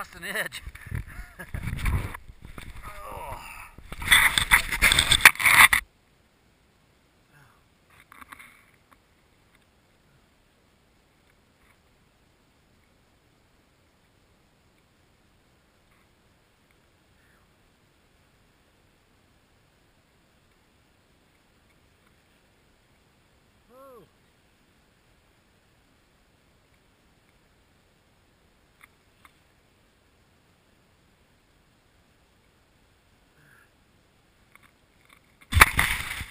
Nossa, Ned! Né,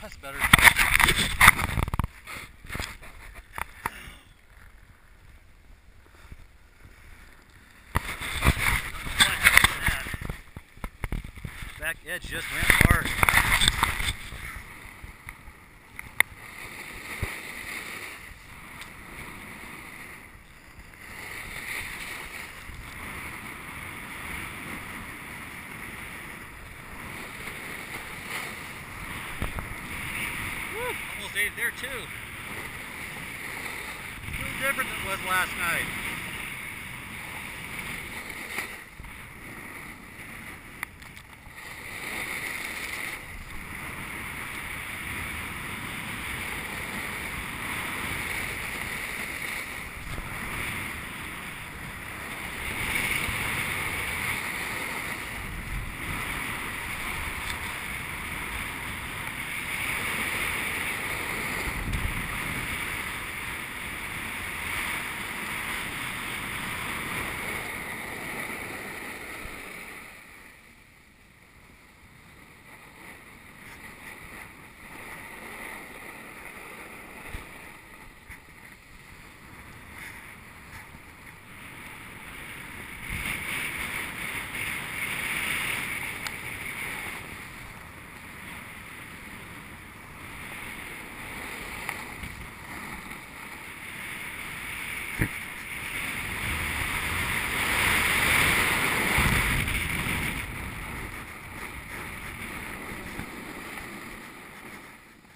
That's better. Back edge just went hard. Woo, almost ate it there too. A little different than it was last night.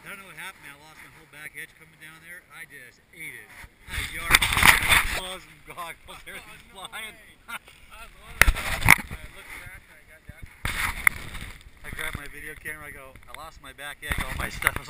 I don't know what happened. I lost my back edge coming down there. I just ate it. I yard gloves and goggles, everything's flying. I grabbed my video camera. I go, I lost my back edge. All my stuff was